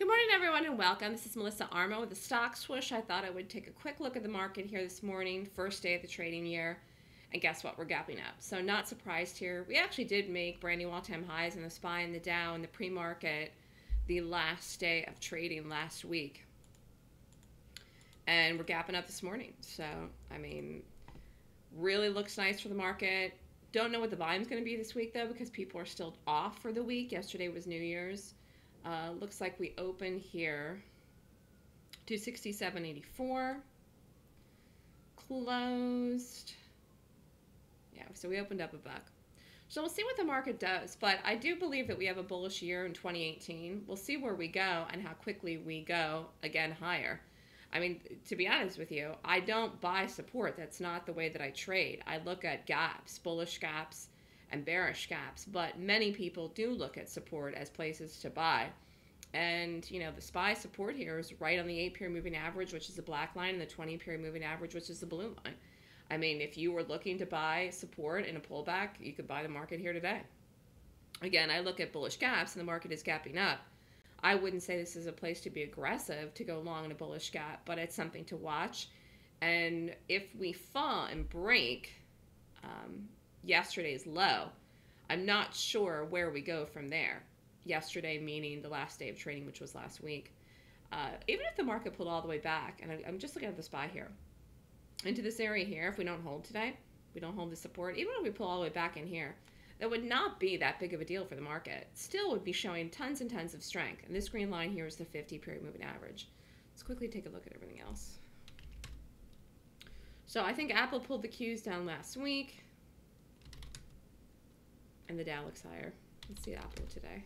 Good morning, everyone, and welcome. This is Melissa Armo with the Stock Swoosh. I thought I would take a quick look at the market here this morning, first day of the trading year. And guess what? We're gapping up. So, not surprised here. We actually did make brand new all time highs in the SPY and the Dow in the pre market the last day of trading last week. And we're gapping up this morning. So, I mean, really looks nice for the market. Don't know what the volume's going to be this week, though, because people are still off for the week. Yesterday was New Year's. Uh, looks like we open here to 67.84. Closed. Yeah, so we opened up a buck. So we'll see what the market does. But I do believe that we have a bullish year in 2018. We'll see where we go and how quickly we go again higher. I mean, to be honest with you, I don't buy support. That's not the way that I trade. I look at gaps, bullish gaps, and bearish gaps, but many people do look at support as places to buy. And, you know, the SPY support here is right on the 8 period moving average, which is the black line, and the 20 period moving average, which is the blue line. I mean, if you were looking to buy support in a pullback, you could buy the market here today. Again, I look at bullish gaps and the market is gapping up. I wouldn't say this is a place to be aggressive to go long in a bullish gap, but it's something to watch. And if we fall and break, um, yesterday's low. I'm not sure where we go from there. Yesterday, meaning the last day of trading, which was last week. Uh, even if the market pulled all the way back, and I, I'm just looking at the SPY here, into this area here, if we don't hold today, we don't hold the support, even if we pull all the way back in here, that would not be that big of a deal for the market. Still would be showing tons and tons of strength. And this green line here is the 50 period moving average. Let's quickly take a look at everything else. So I think Apple pulled the Qs down last week and the Dow looks higher. Let's see Apple today.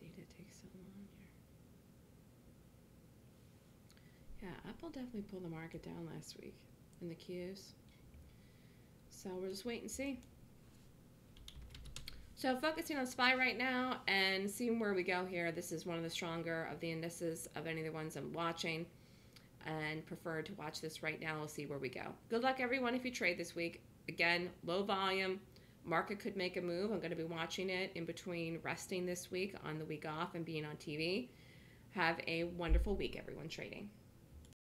data takes so long here. Yeah, Apple definitely pulled the market down last week in the Qs. So we'll just wait and see. So focusing on SPY right now and seeing where we go here. This is one of the stronger of the indices of any of the ones I'm watching and prefer to watch this right now. We'll see where we go. Good luck everyone if you trade this week. Again, low volume. Market could make a move. I'm going to be watching it in between resting this week on the week off and being on TV. Have a wonderful week, everyone trading.